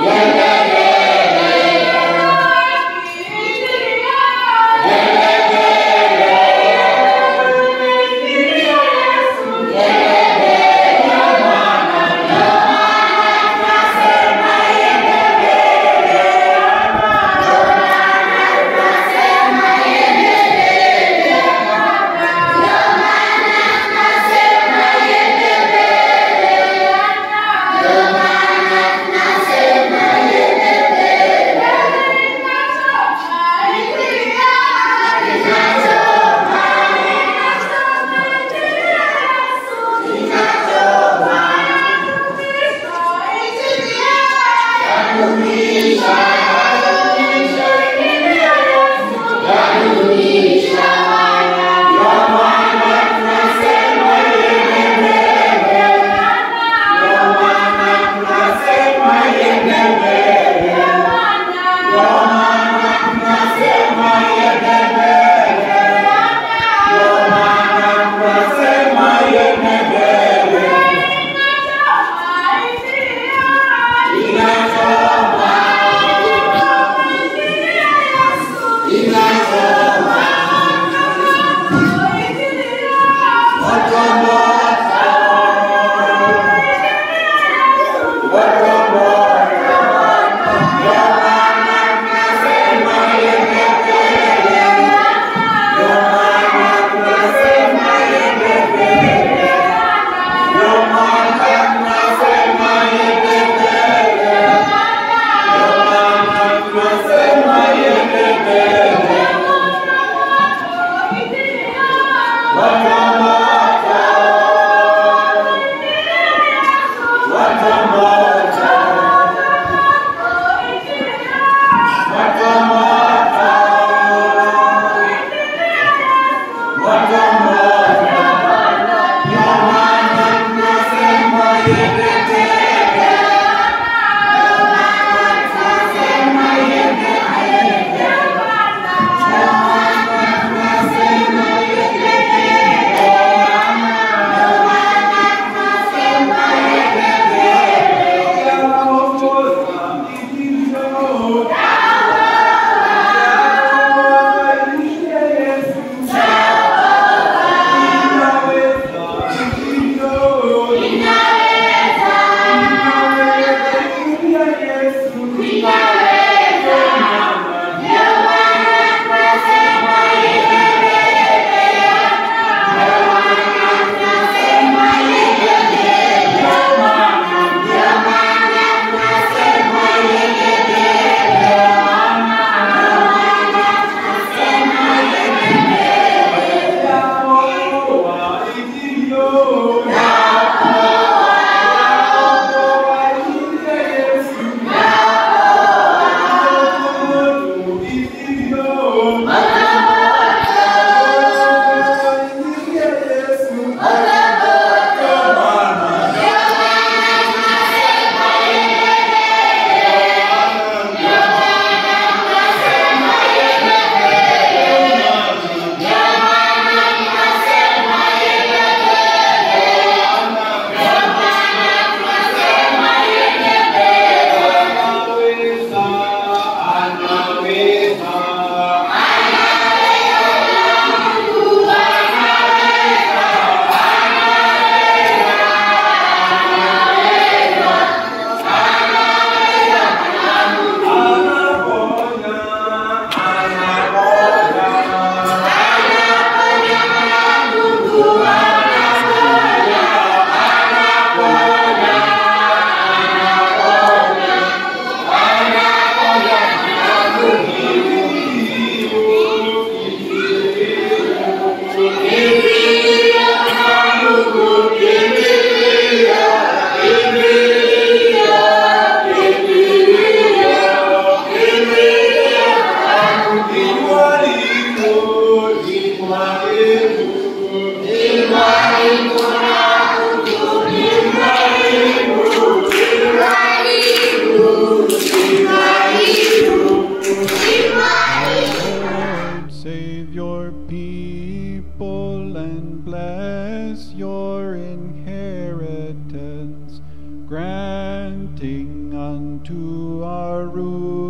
Yeah. By our cross